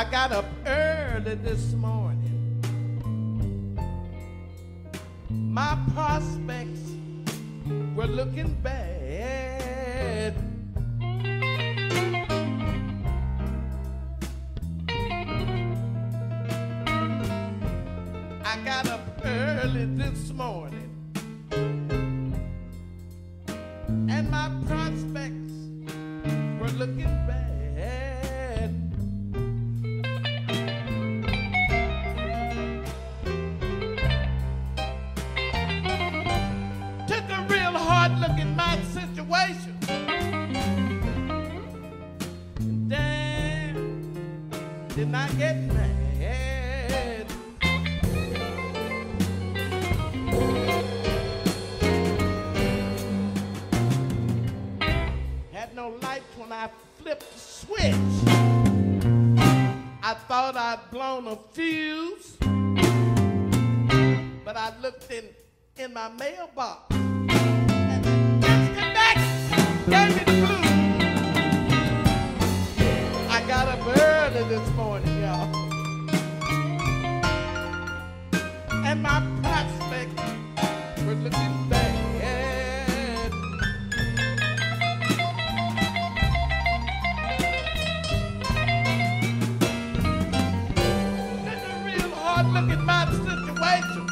I got up early this morning. My prospects were looking bad. I got up early this morning. And my prospects Had no lights when I flipped the switch. I thought I'd blown a fuse, but I looked in in my mailbox. And my prospects were looking bad. A real hard look at situation.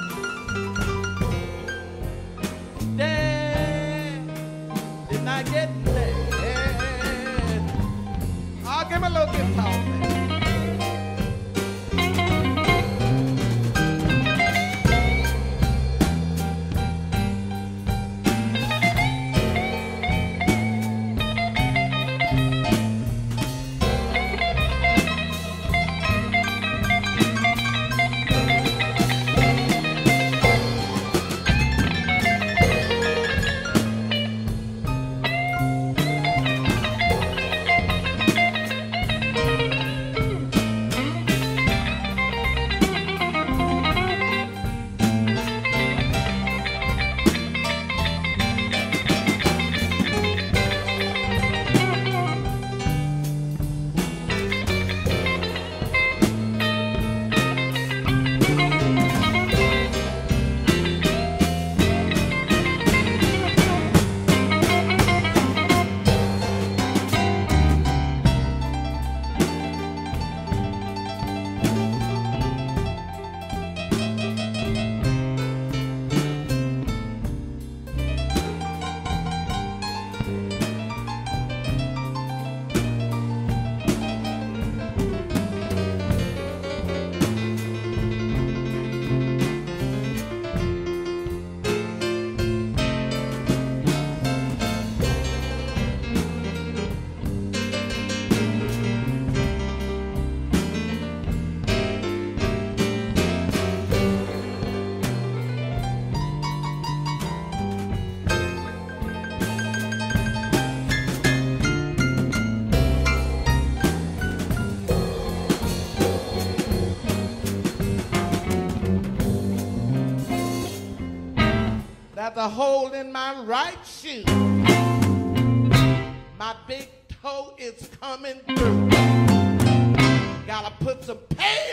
Dad, did not get man. There's a hole in my right shoe. My big toe is coming through. Gotta put some pasteboard